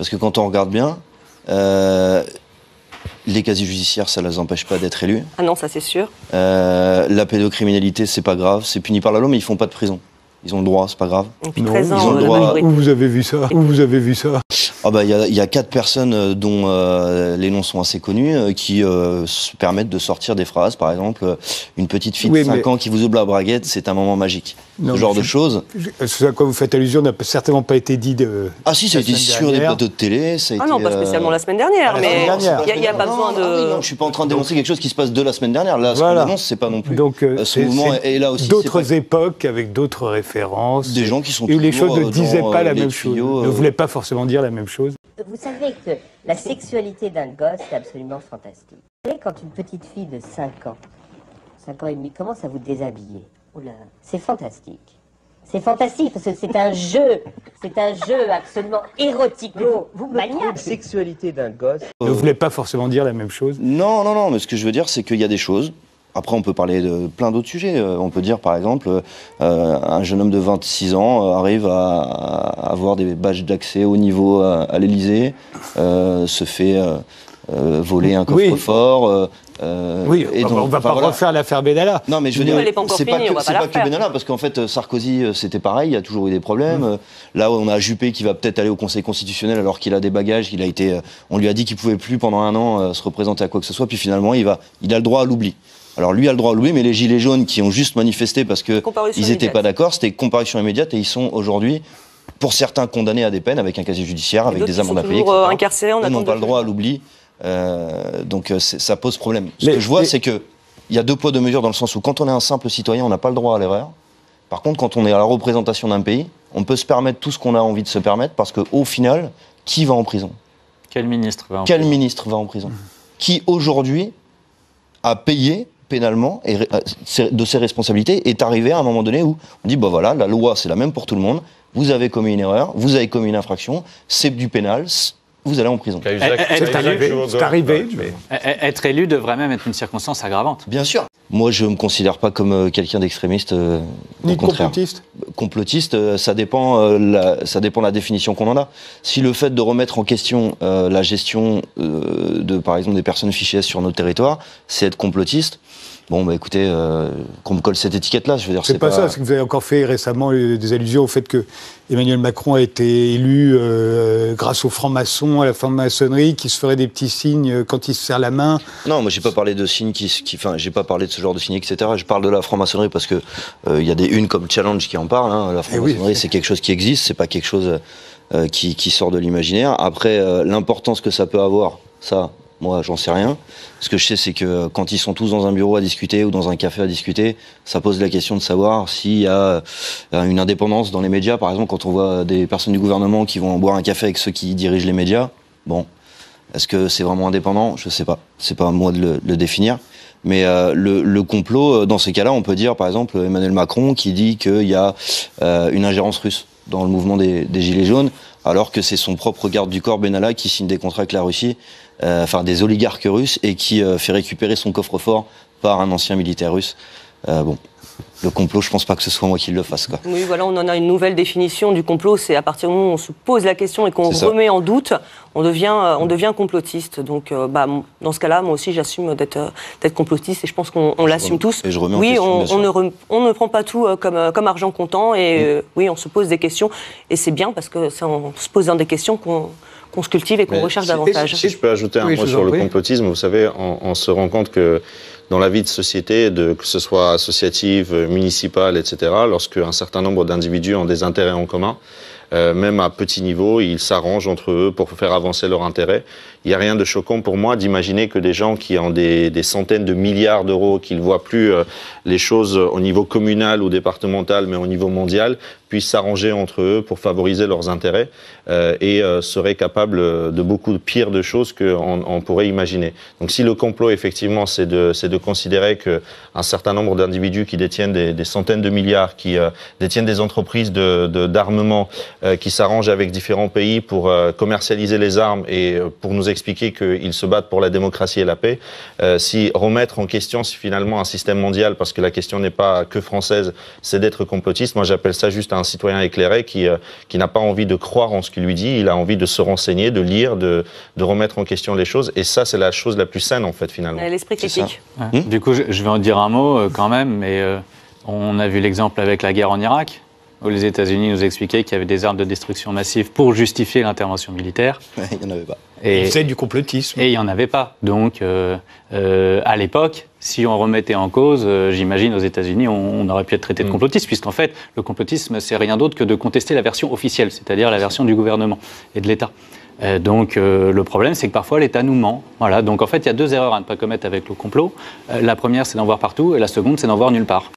Parce que quand on regarde bien, euh, les casiers judiciaires, ça ne les empêche pas d'être élus. Ah non, ça c'est sûr. Euh, la pédocriminalité, c'est pas grave, c'est puni par la loi, mais ils font pas de prison. Ils ont le droit, c'est pas grave. Depuis Non, 13 ils ans, ont le droit-. Où vous avez vu ça? Où vous avez vu ça? Ah bah il y, a- il y a quatre personnes euh, dont euh, les noms sont assez connus euh, qui euh, se permettent de sortir des phrases. Par exemple, une petite fille Oui, de 5 mais- ans qui vous ouvre la braguette, c'est un moment magique. Non, Ce genre de choses. Ce à quoi vous faites allusion n'a certainement pas été dit de. Ah si, ça a été semaine sur des plateaux de télé. Ça a Ah été, non, pas euh, spécialement la semaine dernière, la mais semaine dernière. il n'y a, pas Non, besoin de. ah oui, non, je suis pas en train de dénoncer quelque chose qui se passe de la semaine dernière. Là, ce Voilà. qu'on dénonce, c'est pas non plus. Donc, ce c'est- mouvement est là aussi. D'autres époques avec d'autres références. Des gens qui sont Et où les choses ne euh, disaient pas la même chose. Ne euh. voulaient pas forcément dire la même chose. Vous savez que la sexualité d'un gosse, c'est absolument fantastique. Vous savez, quand une petite fille de 5 ans, 5 ans et demi, commence à vous déshabiller, oula, c'est fantastique. C'est fantastique parce que c'est un jeu, c'est un jeu absolument érotico-maniaque. sexualité d'un gosse. Ne voulaient pas forcément dire la même chose. Non, non, non, mais ce que je veux dire, c'est qu'il y a des choses. Après, on peut parler de plein d'autres sujets. Euh, On peut dire, par exemple, euh, un jeune homme de 26 ans euh, arrive à, à avoir des badges d'accès au niveau à, à l'Élysée, euh, se fait euh, euh, voler un coffre-fort. euh, Oui, et on donc, va- on va enfin, pas voilà. refaire l'affaire Benalla. Non, mais je veux dire, c'est pas que, va pas que. Benalla, parce qu'en fait, Sarkozy, c'était pareil, il y a toujours eu des problèmes. Mm. Là, on a Juppé qui va peut-être aller au Conseil constitutionnel alors qu'il a des bagages, il a été, on lui a dit qu'il pouvait plus pendant un an se représenter à quoi que ce soit, puis finalement, il va, il a le droit à l'oubli. Alors lui a le droit à l'oubli, mais les gilets jaunes qui ont juste manifesté parce que Comparution ils n'étaient pas d'accord, c'était comparution immédiate et ils sont aujourd'hui, pour certains, condamnés à des peines avec un casier judiciaire, avec des amendes à payer. euh, incarcérés Eux n'ont pas le droit à l'oubli, euh, donc euh, ça pose problème. Ce Mais- que je vois, mais- c'est que il y a deux poids deux mesures dans le sens où quand on est un simple citoyen, on n'a pas le droit à l'erreur. Par contre, quand on est à la représentation d'un pays, on peut se permettre tout ce qu'on a envie de se permettre parce qu'au final, qui va en prison? Quel ministre va en Quel prison? ministre va en prison? Qui aujourd'hui a payé pénalement et, euh, de ses responsabilités est arrivé à un moment donné où on dit bah voilà la loi c'est la même pour tout le monde. Vous avez commis une erreur vous avez commis une infraction c'est du pénal vous allez en prison. Eh, eh, C'est arrivé, c'est arrivé, mais Eh, eh, Être élu devrait même être une circonstance aggravante. bien sûr. Moi je me considère pas comme euh, quelqu'un d'extrémiste euh, ni complotiste. Complotiste, euh, ça dépend, euh, ça dépend de la définition qu'on en a. Si le fait de remettre en question euh, la gestion de, par exemple, des personnes fichées sur notre territoire, c'est être complotiste, bon, bah écoutez, euh, qu'on me colle cette étiquette-là, je veux dire, C'est pas, ça, c'est que vous avez encore fait récemment euh, des allusions au fait que Emmanuel Macron a été élu euh, grâce aux francs-maçons, à la franc-maçonnerie, qui se ferait des petits signes quand il se serre la main. Non, moi j'ai pas parlé de signes qui, qui, enfin, j'ai pas parlé de ce genre de signes, etc. Je parle de la franc-maçonnerie parce que euh, il y a des unes comme Challenge qui en parlent. hein. La Eh oui. franc-maçonnerie, c'est quelque chose qui existe, c'est pas quelque chose qui, qui sort de l'imaginaire. Après, l'importance que ça peut avoir, ça, moi, j'en sais rien. Ce que je sais, c'est que euh, quand ils sont tous dans un bureau à discuter ou dans un café à discuter, ça pose la question de savoir s'il y a euh, une indépendance dans les médias. Par exemple, quand on voit des personnes du gouvernement qui vont boire un café avec ceux qui dirigent les médias, bon, est-ce que c'est vraiment indépendant? Je sais pas. C'est pas à moi de le, définir. Mais euh, le, complot, dans ces cas-là, on peut dire, par exemple, Emmanuel Macron qui dit qu'il y a une ingérence russe dans le mouvement des Gilets jaunes, alors que c'est son propre garde du corps Benalla qui signe des contrats avec la Russie, euh, enfin des oligarques russes, et qui euh, fait récupérer son coffre-fort par un ancien militaire russe. Euh, bon, le complot, je pense pas que ce soit moi qui le fasse. Quoi. Oui, voilà, on en a une nouvelle définition du complot. C'est à partir du moment où on se pose la question et qu'on remet en doute, on devient, on devient complotiste. Donc, euh, bah, dans ce cas-là, moi aussi, j'assume d'être euh, d'être complotiste et je pense qu'on on l'assume tous. Et je remets en oui, question, on, on ne on ne prend pas tout euh, comme, comme argent comptant et euh, oui, on se pose des questions. Et c'est bien parce que c'est en se posant des questions qu'on qu'on se cultive et qu'on recherche si- davantage. Si je peux ajouter un Oui, mot sur en le complotisme, vous savez, on, on se rend compte que dans la vie de société, de, que ce soit associative, municipale, etc., lorsque un certain nombre d'individus ont des intérêts en commun, euh, même à petit niveau, ils s'arrangent entre eux pour faire avancer leurs intérêts. Il n'y a rien de choquant pour moi d'imaginer que des gens qui ont des, des centaines de milliards d'euros, qui ne voient plus euh, les choses au niveau communal ou départemental, mais au niveau mondial, puissent s'arranger entre eux pour favoriser leurs intérêts euh, et euh, seraient capables de beaucoup de pires de choses qu'on on pourrait imaginer. Donc si le complot, effectivement, c'est de, de considérer qu'un certain nombre d'individus qui détiennent des, des centaines de milliards, qui euh, détiennent des entreprises de, de- d'armement, euh, qui s'arrange avec différents pays pour euh, commercialiser les armes et euh, pour nous expliquer qu'ils se battent pour la démocratie et la paix. Euh, si remettre en question si finalement un système mondial, parce que la question n'est pas que française, c'est d'être complotiste, moi j'appelle ça juste un citoyen éclairé qui, euh, qui n'a pas envie de croire en ce qu'il lui dit, il a envie de se renseigner, de lire, de, de remettre en question les choses. Et ça, c'est la chose la plus saine en fait finalement. Euh, L'esprit critique. Ouais. Du coup, je, vais en dire un mot euh, quand même, mais euh, on a vu l'exemple avec la guerre en Irak, où les États-Unis nous expliquaient qu'il y avait des armes de destruction massive pour justifier l'intervention militaire. Il n'y en avait pas. Et, C'est du complotisme. et il n'y en avait pas. Donc, euh, euh, à l'époque, si on remettait en cause, euh, j'imagine aux États-Unis, on, on aurait pu être traité de Mm. complotiste, puisqu'en fait, le complotisme, c'est rien d'autre que de contester la version officielle, c'est-à-dire la version du gouvernement et de l'État. Euh, donc, euh, le problème, c'est que parfois l'État nous ment. Voilà. Donc, en fait, il y a deux erreurs à ne pas commettre avec le complot. Euh, la première, c'est d'en voir partout, et la seconde, c'est d'en voir nulle part.